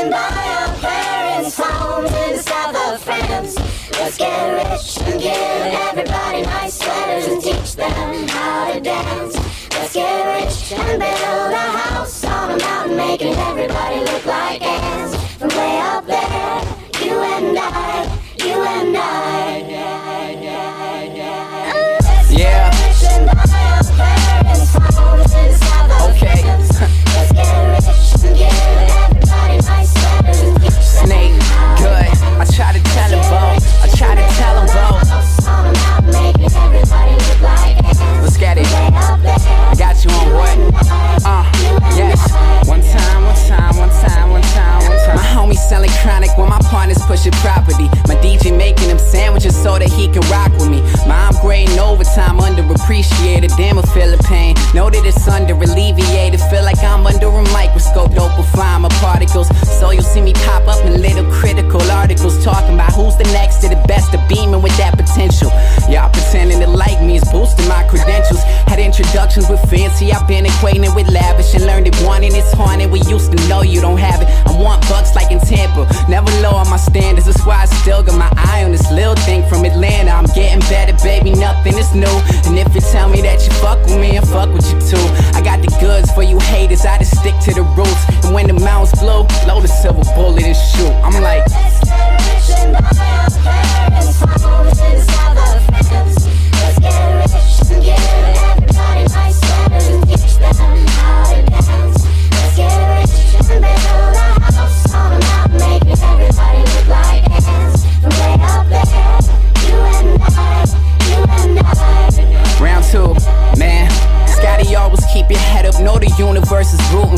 and buy our parents' homes in the south of France. Let's get rich and give everybody nice sweaters and teach them how to dance. Let's get rich and build a selling chronic when my partners pushing property. My DJ making them sandwiches so that he can rock with me. Mom grading overtime, underappreciated. Damn, I feel the pain. Know that it's under alleviated. Feel like I'm under a microscope. Dope fly my particles. So you'll see me pop up in little critical articles talking about who's the next to the best of beaming with that potential. Y'all pretending to like me is boosting my credentials. Had introductions with fancy, I've been acquainted with lavish and learned that wanting is haunted. We used to know you don't have it. I want bucks like standards. That's why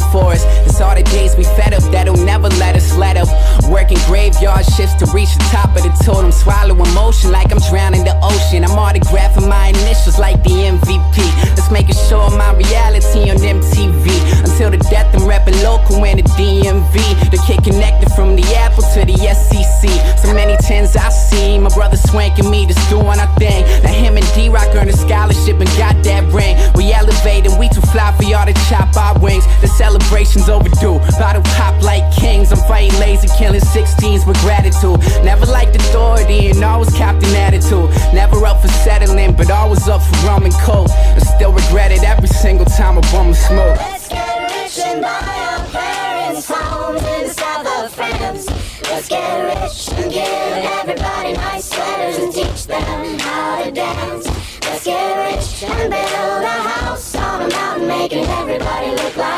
for us. It's all the days we fed up that'll never let us let up. Working graveyard shifts to reach the top of the totem. Swallow emotion like I'm drowning the ocean. I'm autographing my initials like the MVP. Let's make it sure my reality on MTV. Until the death, I'm rapping local in the DMV. The kid connected from the Apple to the SEC. So many tens I see. My brother swanking me, just doing our thing. Now him and D Rock earned a scholarship and got that ring. We elevated, we too fly for y'all to chop our wings. The celebration's overdue. Bottle pop like kings. I'm fighting lazy, killing 16s with gratitude. Never liked authority and always an attitude. Never up for settling, but always up for rum and coke. And still regret it every single time a bum a smoke. Let's get rich and buy our parents' homes in the south of France. Let's get rich and give everybody nice sweaters and teach them how to dance. And build a house on a mountain, making everybody look like